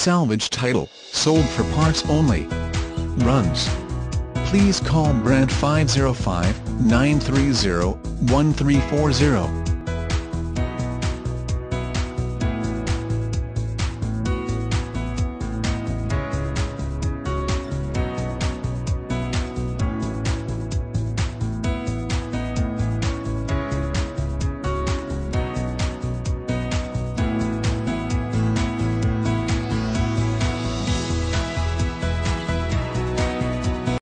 salvage title, sold for parts only. Runs. Please call Brad 505-930-1340.